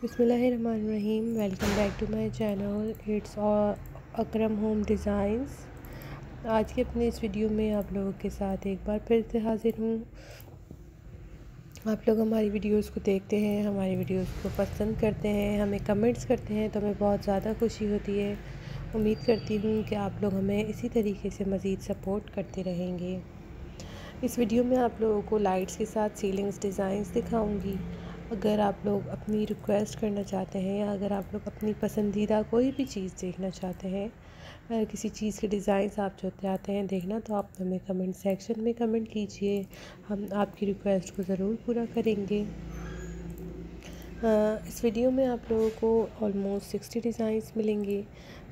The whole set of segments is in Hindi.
Rahim welcome back to my channel. It's Akram home designs. आज के अपने इस वीडियो में आप लोगों के साथ एक बार फिर से हाज़िर हूँ। आप लोग हमारी वीडियोस को देखते हैं, हमारी वीडियोस को पसंद करते हैं, हमें कमेंट्स करते हैं तो हमें बहुत ज़्यादा खुशी होती है। उम्मीद करती हूँ कि आप लोग हमें इसी तरीके से मज़ीद सपोर्ट करते रहेंगे। इस वीडियो में आप लोगों को लाइट्स के साथ सीलिंग्स डिज़ाइंस दिखाऊँगी। अगर आप लोग अपनी रिक्वेस्ट करना चाहते हैं या अगर आप लोग अपनी पसंदीदा कोई भी चीज़ देखना चाहते हैं अगर किसी चीज़ के डिज़ाइंस आप जो चाहते हैं देखना तो आप हमें कमेंट सेक्शन में कमेंट कीजिए। हम आपकी रिक्वेस्ट को ज़रूर पूरा करेंगे। इस वीडियो में आप लोगों को ऑलमोस्ट सिक्सटी डिज़ाइंस मिलेंगे।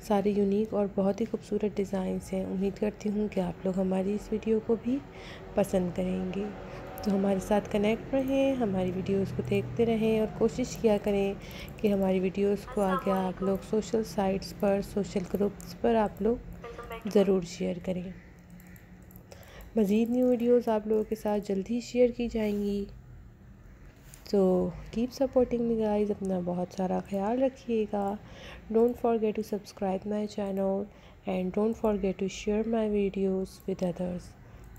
सारे यूनिक और बहुत ही खूबसूरत डिज़ाइंस हैं। उम्मीद करती हूँ कि आप लोग हमारी इस वीडियो को भी पसंद करेंगे। तो हमारे साथ कनेक्ट रहें, हमारी वीडियोस को देखते रहें और कोशिश किया करें कि हमारी वीडियोस को आगे आप लोग सोशल साइट्स पर सोशल ग्रुप्स पर आप लोग ज़रूर शेयर करें। मज़ीद न्यू वीडियोस आप लोगों के साथ जल्दी शेयर की जाएँगी। तो कीप सपोर्टिंग मी गाइस अपना बहुत सारा ख्याल रखिएगा। Don't forget to subscribe my channel and don't forget to share my videos with others